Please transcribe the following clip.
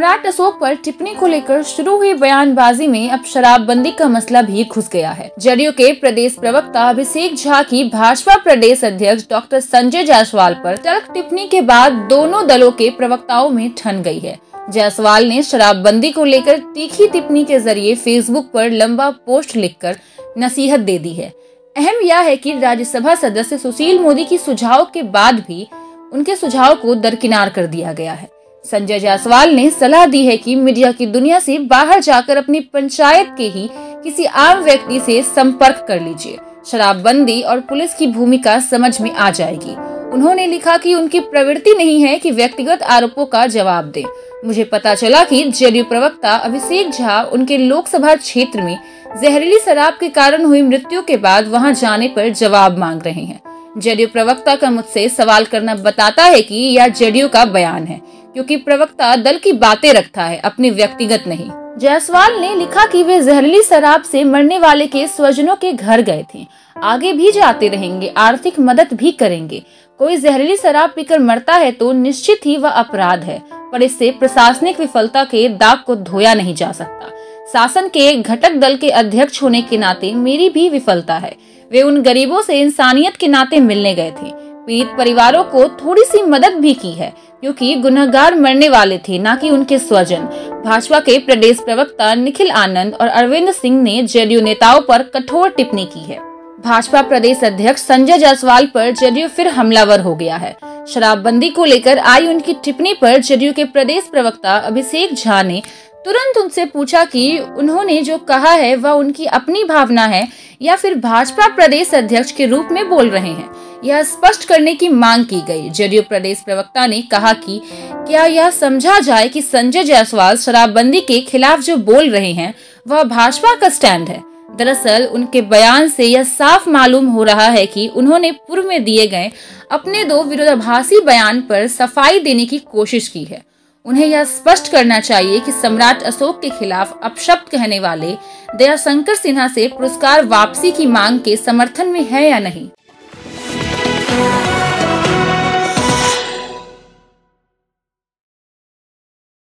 सम्राट अशोक पर टिप्पणी को लेकर शुरू हुई बयानबाजी में अब शराबबंदी का मसला भी घुस गया है। जदयू के प्रदेश प्रवक्ता अभिषेक झा की भाजपा प्रदेश अध्यक्ष डॉक्टर संजय जायसवाल पर तर्क टिप्पणी के बाद दोनों दलों के प्रवक्ताओं में ठन गई है। जायसवाल ने शराबबंदी को लेकर तीखी टिप्पणी के ज़रिए फेसबुक पर लंबा पोस्ट लिखकर नसीहत दे दी है। अहम यह है कि राज्यसभा सदस्य सुशील मोदी की सुझाव के बाद भी उनके सुझाव को दरकिनार कर दिया गया है। संजय जायसवाल ने सलाह दी है कि मीडिया की दुनिया से बाहर जाकर अपनी पंचायत के ही किसी आम व्यक्ति से संपर्क कर लीजिए। शराबबंदी और पुलिस की भूमिका समझ में आ जाएगी। उन्होंने लिखा कि उनकी प्रवृत्ति नहीं है कि व्यक्तिगत आरोपों का जवाब दें। मुझे पता चला कि जेडीयू प्रवक्ता अभिषेक झा उनके लोकसभा क्षेत्र में जहरीली शराब के कारण हुई मृत्यु के बाद वहाँ जाने पर जवाब मांग रहे हैं। जेडीयू प्रवक्ता का मुझसे सवाल करना बताता है कि यह जेडीयू का बयान है। क्योंकि प्रवक्ता दल की बातें रखता है, अपनी व्यक्तिगत नहीं। जायसवाल ने लिखा कि वे जहरीली शराब से मरने वाले के स्वजनों के घर गए थे। आगे भी जाते रहेंगे, आर्थिक मदद भी करेंगे। कोई जहरीली शराब पीकर मरता है तो निश्चित ही वह अपराध है, पर इससे प्रशासनिक विफलता के दाग को धोया नहीं जा सकता। शासन के घटक दल के अध्यक्ष होने के नाते मेरी भी विफलता है। वे उन गरीबों से इंसानियत के नाते मिलने गए थे। पीड़ित परिवारों को थोड़ी सी मदद भी की है, क्योंकि गुनहगार मरने वाले थे, न कि उनके स्वजन। भाजपा के प्रदेश प्रवक्ता निखिल आनंद और अरविंद सिंह ने जेडीयू नेताओं पर कठोर टिप्पणी की है। भाजपा प्रदेश अध्यक्ष संजय जायसवाल पर जेडीयू फिर हमलावर हो गया है। शराबबंदी को लेकर आई उनकी टिप्पणी पर जेडीयू के प्रदेश प्रवक्ता अभिषेक झा ने तुरंत उनसे पूछा कि उन्होंने जो कहा है, वह उनकी अपनी भावना है या फिर भाजपा प्रदेश अध्यक्ष के रूप में बोल रहे हैं? यह स्पष्ट करने की मांग की गई। जदयू प्रदेश प्रवक्ता ने कहा कि क्या यह समझा जाए कि संजय जायसवाल शराबबंदी के खिलाफ जो बोल रहे हैं, वह भाजपा का स्टैंड है? दरअसल, उनके बयान से यह साफ़ मालूम हो रहा है कि उन्होंने पूर्व में दिए गए अपने दो विरोधाभासी बयान पर सफ़ाई देने की कोशिश की है। उन्हें यह स्पष्ट करना चाहिए कि सम्राट अशोक के खिलाफ अपशब्द कहने वाले दयाशंकर सिन्हा से पुरस्कार वापसी की मांग के समर्थन में है या नहीं।